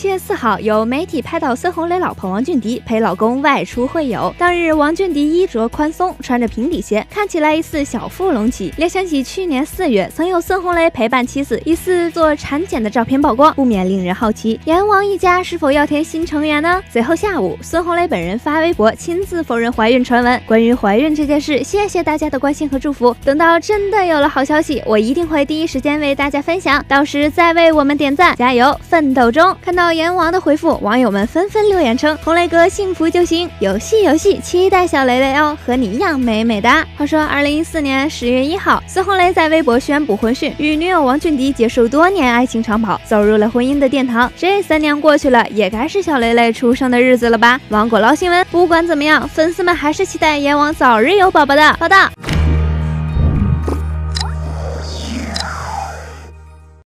七月四号，有媒体拍到孙红雷老婆王俊迪陪老公外出会友。当日，王俊迪衣着宽松，穿着平底鞋，看起来疑似小腹隆起。联想起去年四月曾有孙红雷陪伴妻子疑似做产检的照片曝光，不免令人好奇，阎王一家是否要添新成员呢？随后下午，孙红雷本人发微博亲自否认怀孕传闻。关于怀孕这件事，谢谢大家的关心和祝福。等到真的有了好消息，我一定会第一时间为大家分享，到时再为我们点赞，加油，奋斗中！看到阎王的回复，网友们纷纷留言称：“红雷哥幸福就行，有戏有戏，期待小雷雷哦，和你一样美美的。”话说，二零一四年十月一号，孙红雷在微博宣布婚讯，与女友王俊迪结束多年爱情长跑，走入了婚姻的殿堂。这三年过去了，也该是小雷雷出生的日子了吧？芒果捞新闻，不管怎么样，粉丝们还是期待阎王早日有宝宝的报道。